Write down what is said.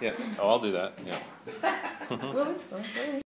Yes, oh, I'll do that, yeah.